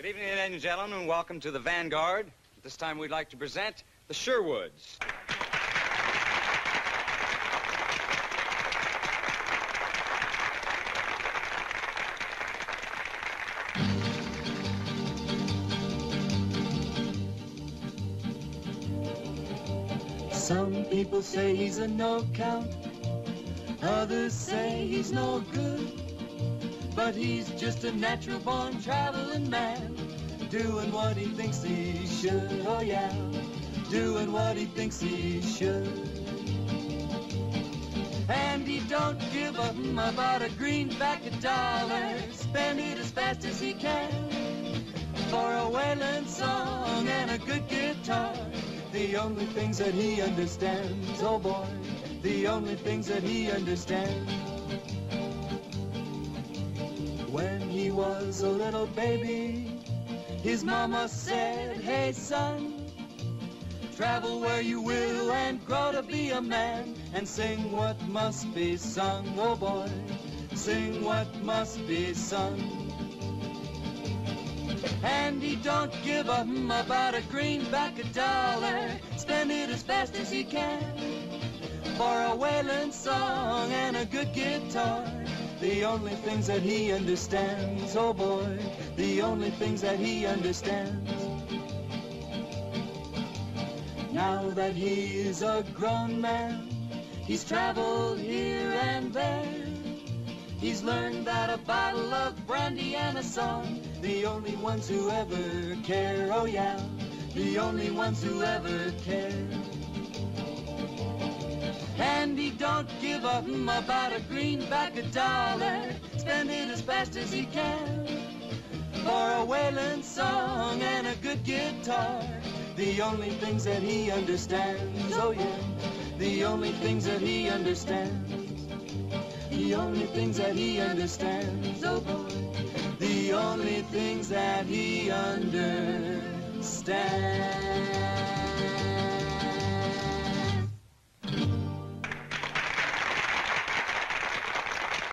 Good evening, ladies and gentlemen, and welcome to the Vanguard. This time, we'd like to present the Sherwoods. Some people say he's a no count, others say he's no good. But he's just a natural born traveling man, doing what he thinks he should, oh yeah, doing what he thinks he should. And he don't give a hmm about a greenback a dollar, spend it as fast as he can for a wailing song and a good guitar. The only things that he understands, oh boy, the only things that he understands. Was a little baby, his mama said, hey son, travel where you will and grow to be a man and sing what must be sung, oh boy, sing what must be sung. And he don't give a hmm about a greenback a dollar. Spend it as fast as he can for a wailing song and a good guitar. The only things that he understands, oh boy, the only things that he understands. Now that he's a grown man, he's traveled here and there. He's learned that a bottle of brandy and a song, the only ones who ever care, oh yeah, the only ones who ever care. And he don't give a hmm about a greenback a dollar, spend it as fast as he can. For a wailing song and a good guitar. The only things that he understands, oh yeah, the only things that he understands. The only things that he understands, oh boy, the only things that he understands.